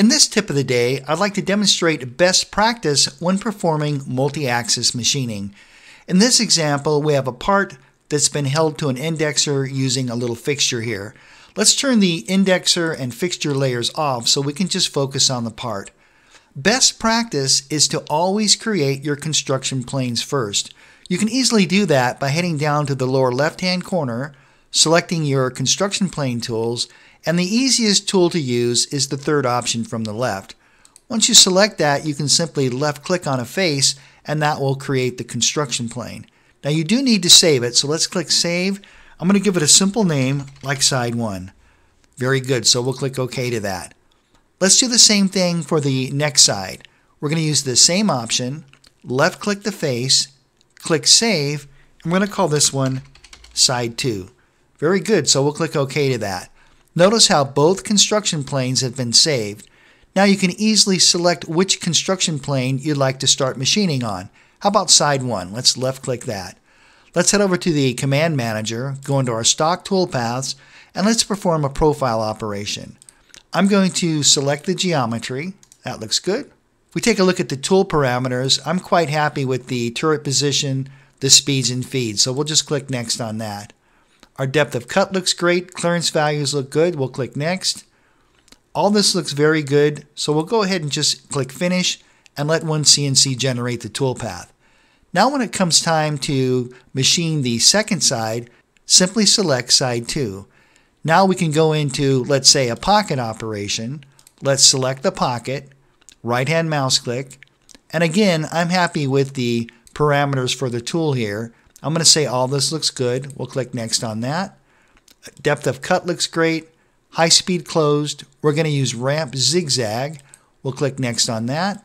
In this tip of the day, I'd like to demonstrate best practice when performing multi-axis machining. In this example, we have a part that's been held to an indexer using a little fixture here. Let's turn the indexer and fixture layers off so we can just focus on the part. Best practice is to always create your construction planes first. You can easily do that by heading down to the lower left-hand corner, selecting your construction plane tools, and the easiest tool to use is the third option from the left. Once you select that, you can simply left click on a face and that will create the construction plane. Now you do need to save it, so let's click Save. I'm going to give it a simple name like Side 1. Very good, so we'll click OK to that. Let's do the same thing for the next side. We're going to use the same option, left click the face, click Save, and we're going to call this one Side 2. Very good, so we'll click OK to that. Notice how both construction planes have been saved. Now you can easily select which construction plane you'd like to start machining on. How about side 1? Let's left click that. Let's head over to the Command Manager, go into our stock toolpaths, and let's perform a profile operation. I'm going to select the geometry. That looks good. If we take a look at the tool parameters, I'm quite happy with the turret position, the speeds and feeds, so we'll just click next on that. Our depth of cut looks great, clearance values look good, we'll click next. All this looks very good, so we'll go ahead and just click finish and let OneCNC generate the toolpath. Now when it comes time to machine the second side, simply select side 2. Now we can go into, let's say, a pocket operation. Let's select the pocket, right hand mouse click, and again, I'm happy with the parameters for the tool here. I'm going to say all this looks good. We'll click next on that. Depth of cut looks great. High speed closed. We're going to use ramp zigzag. We'll click next on that.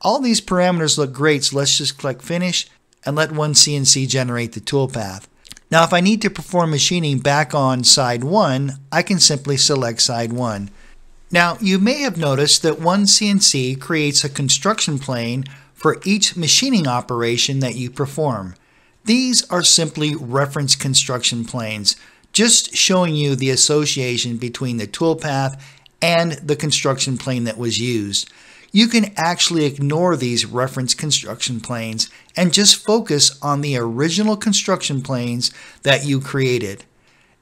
All these parameters look great, so let's just click finish and let OneCNC generate the toolpath. Now if I need to perform machining back on side 1, I can simply select side 1. Now you may have noticed that OneCNC creates a construction plane for each machining operation that you perform. These are simply reference construction planes, just showing you the association between the toolpath and the construction plane that was used you can actually ignore these reference construction planes and just focus on the original construction planes that you created.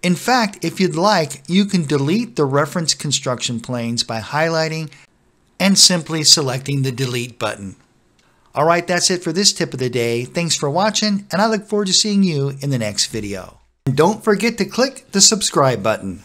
In fact, if you'd like, you can delete the reference construction planes by highlighting and simply selecting the delete button. Alright, that's it for this tip of the day. Thanks for watching, and I look forward to seeing you in the next video. And don't forget to click the subscribe button.